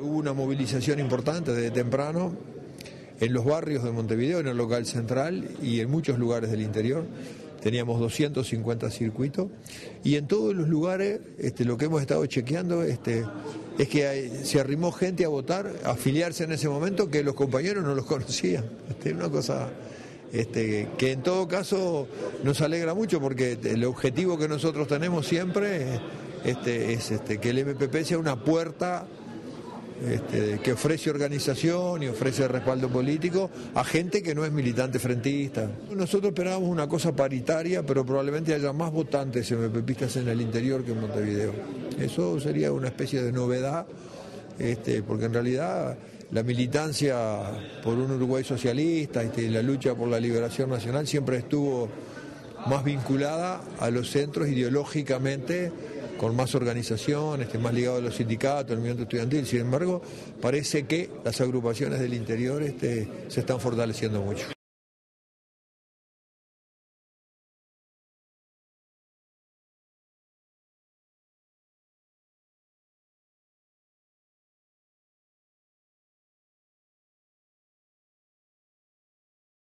Hubo una movilización importante de temprano en los barrios de Montevideo, en el local central y en muchos lugares del interior. Teníamos 250 circuitos y en todos los lugares este, lo que hemos estado chequeando este, es que se arrimó gente a votar, a afiliarse en ese momento que los compañeros no los conocían. Este, una cosa este, que en todo caso nos alegra mucho porque el objetivo que nosotros tenemos siempre este, es este, que el MPP sea una puerta este, que ofrece organización y ofrece respaldo político a gente que no es militante frentista. Nosotros esperábamos una cosa paritaria, pero probablemente haya más votantes MPPistas en el interior que en Montevideo. Eso sería una especie de novedad, este, porque en realidad la militancia por un Uruguay socialista y este, la lucha por la liberación nacional siempre estuvo más vinculada a los centros ideológicamente con más organización, este, más ligado a los sindicatos, al movimiento estudiantil. Sin embargo, parece que las agrupaciones del interior este, se están fortaleciendo mucho.